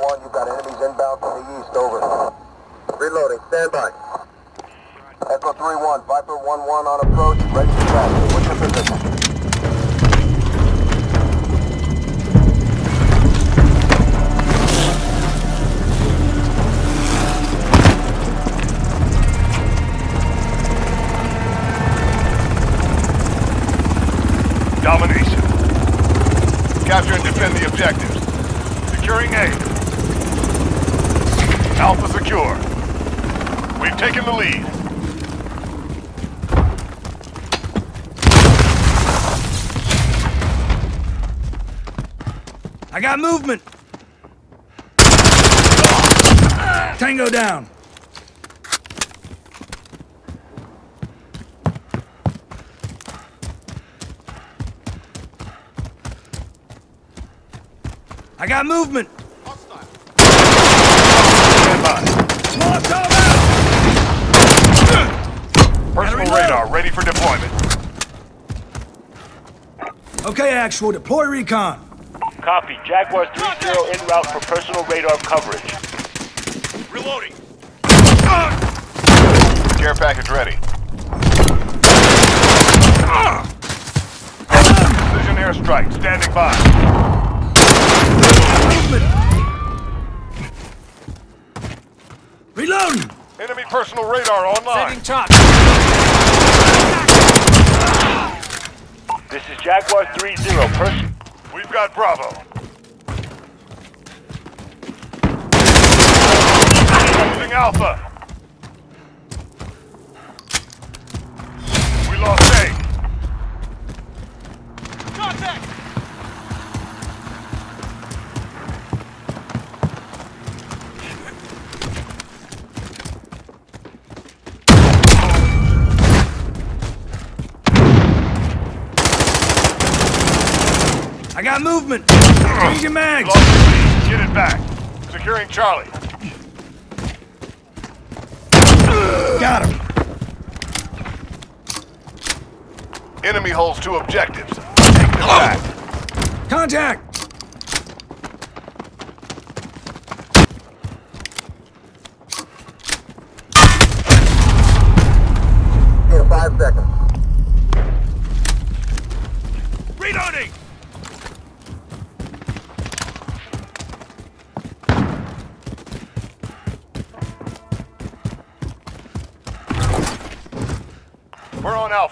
1, you've got enemies inbound from the east, over. Reloading, stand by. Echo 3-1, Viper 1-1 on approach, ready to track. What's your position? I got movement! Tango down! I got movement! Stand by. Molotov out! Personal radar ready for deployment. Okay, Actual, deploy recon. Copy. Jaguar 3-0 en route for personal radar coverage. Reloading. Care package ready. Precision airstrike standing by. Movement. Reloading! Enemy personal radar online. This is Jaguar 3-0. Person... We've got Bravo. Losing Alpha. We lost A. I got movement! Change your mags! Lost. Get it back. Securing Charlie. Got him! Enemy holds two objectives. Take them oh. back. Contact!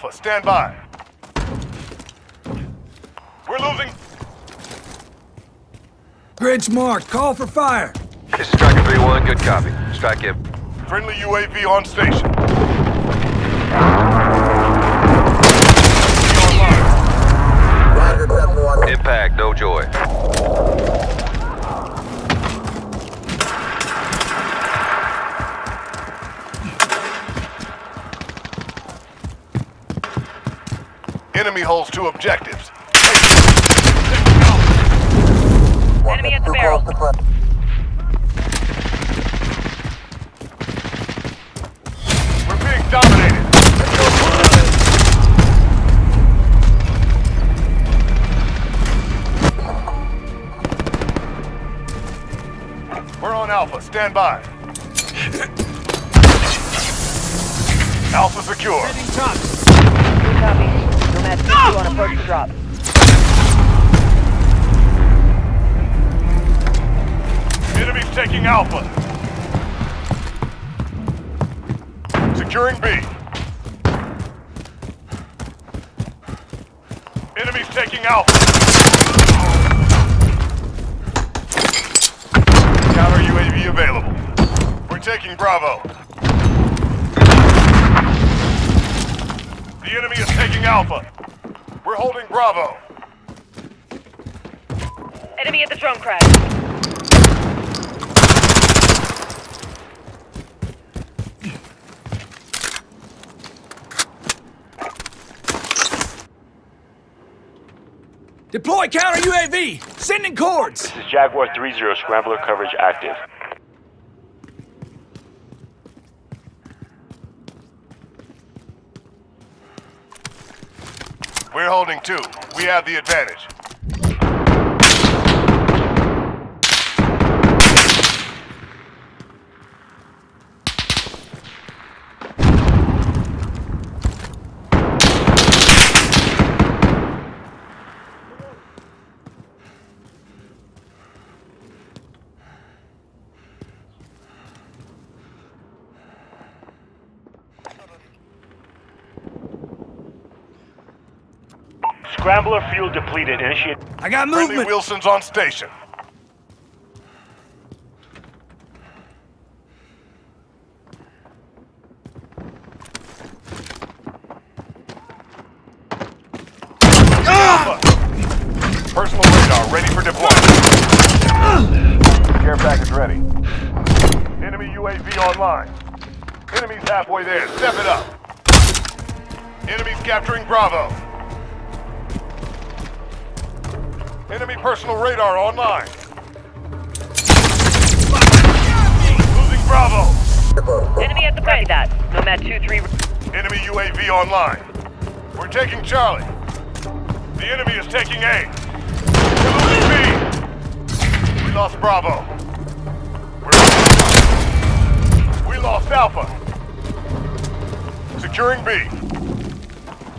Alpha. Stand by. We're losing. Grid's marked. Call for fire. This is Striker 3-1, good copy. Strike in. Friendly UAV on station. Online. Roger, 7-1. Impact, no joy. Enemy holds two objectives. Enemy at the barrel. close to press. We're being dominated. We're on Alpha. Stand by. Alpha secure. 2 on approach to drop. Enemies taking Alpha. Securing B. Enemies taking Alpha. Counter UAV available. We're taking Bravo. The enemy is taking Alpha. We're holding Bravo. Enemy at the drone crash. Deploy counter UAV! Sending cords! This is Jaguar 3-0. Scrambler coverage active. We're holding two. We have the advantage. Scrambler fuel depleted. Initiate. I got Friendly movement. Wilson's on station. Alpha. Personal radar ready for deployment. Care package ready. Enemy UAV online. Enemy's halfway there. Step it up. Enemy's capturing Bravo. Enemy personal radar online. Losing Bravo. Enemy at the Copy that. Nomad 2-3. Enemy UAV online. We're taking Charlie. The enemy is taking A. We're losing B. We lost Bravo. We're We lost Alpha. Securing B.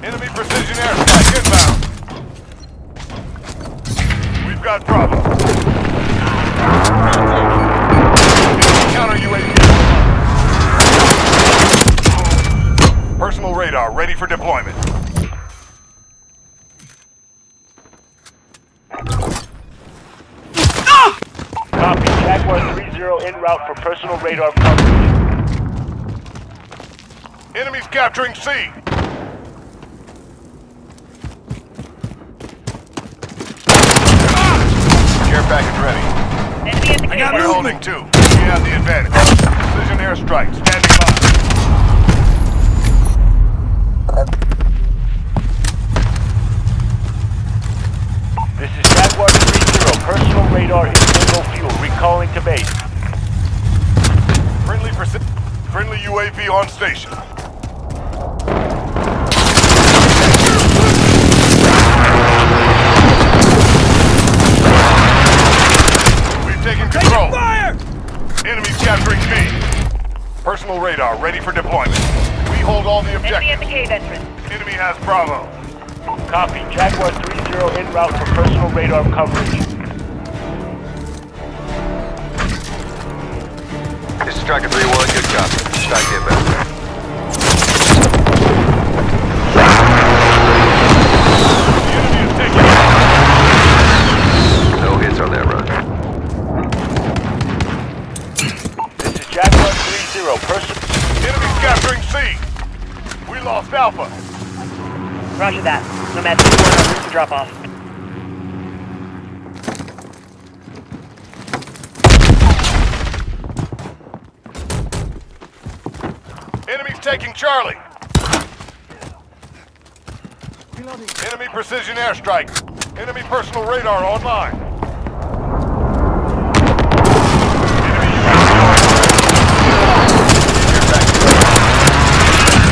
Enemy precision airstrike inbound. We've got. Enemy counter UAV. Personal radar ready for deployment. Copy. Jaguar 3-0 en route for personal radar coverage. Enemies capturing C. Care package ready. Enemy at the I got K-Bench. We're holding two. We have the advantage. Precision airstrike standing by. This is Jaguar 3-0. Personal radar is single fuel. Recalling to base. Friendly Friendly UAV on station. Personal radar ready for deployment. We hold all the objectives. Enemy at the cave entrance. Enemy has Bravo. Copy. Jaguar 3-0 en route for personal radar coverage. This is Striker 3-1, good copy. Strike inbound. The Alpha. Roger that. Nomad 2-1 on route to drop off. Enemies taking Charlie. Enemy precision airstrike. Enemy personal radar online. Enemy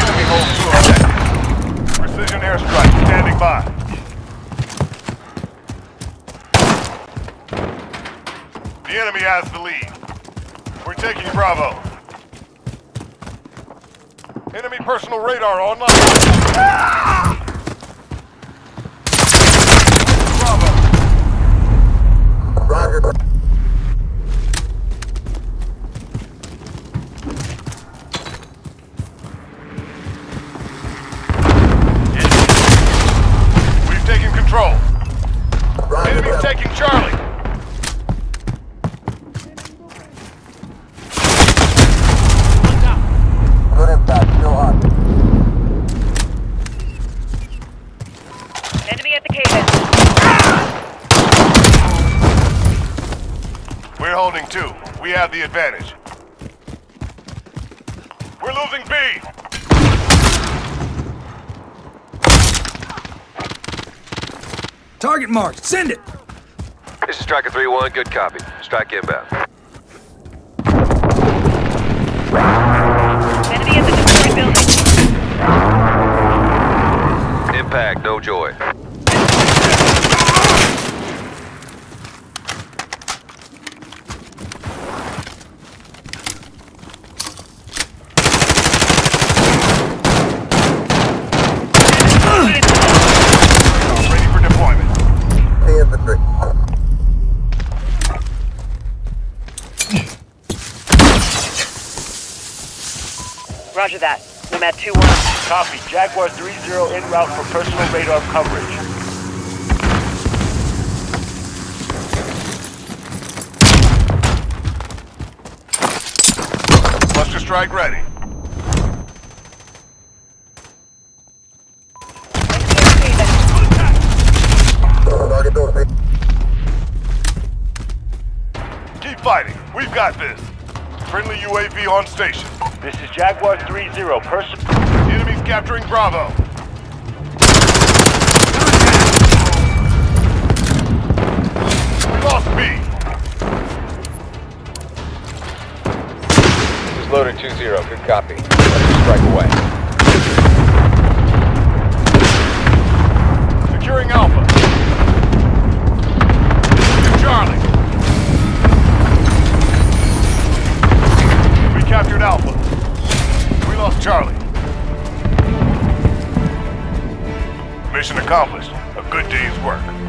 Enemy holds two objectives. Precision airstrike standing by. The enemy has the lead. We're taking Bravo. Enemy personal radar online. Have the advantage. We're losing B. Target marked. Send it. This is Striker 3-1, good copy. Strike inbound. Enemy at the destroyed building. Impact, no joy. them at 2-1. Copy. Jaguar 3-0 en route for personal radar coverage. Cluster strike ready. Keep fighting. We've got this. Friendly UAV on station. This is Jaguar 3-0. Person... The enemy's capturing Bravo. We lost B. This is loader 2-0. Good copy. Let's strike away. Securing Alpha. Mission accomplished. A good day's work.